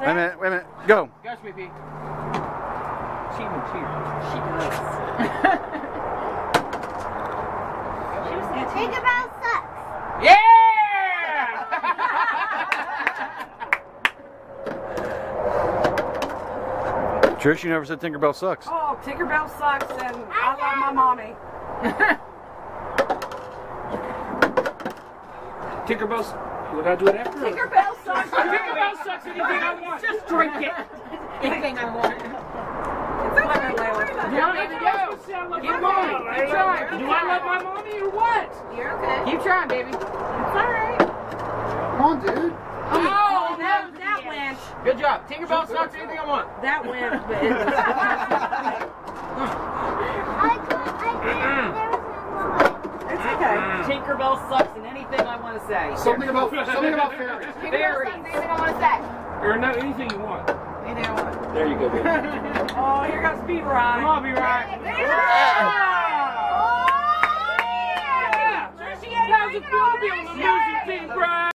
Wait a minute, wait a minute. Go. Go, Sweepy. She even cheers. She was does. Tinkerbell sucks. Yeah! Trish, you never said Tinkerbell sucks. Oh, Tinkerbell sucks and I love my mommy. Tinkerbell's. We gotta do it after. Tinkerbell sucks. Tinkerbell sucks. Anything I want. Just drink it. Anything I want. It's okay, Layla. Yeah, baby, go. Keep going. Keep trying. Do I love my mommy or what? You're okay. Keep trying, baby. It's alright. Come on, dude. Oh, that, that went. Good job. Tinkerbell sucks. Anything I want. That went. But it was, I could, I could, there was no more. it's okay. Tinkerbell sucks and anything I want to say. Something about something about fairies. Fairies. Anything I want to say. Or no, anything you want. Anything I want. There you go, baby. Oh, here goes Speed Ride. Come on, be right. Yeah. That was a good deal on the music team, Brian.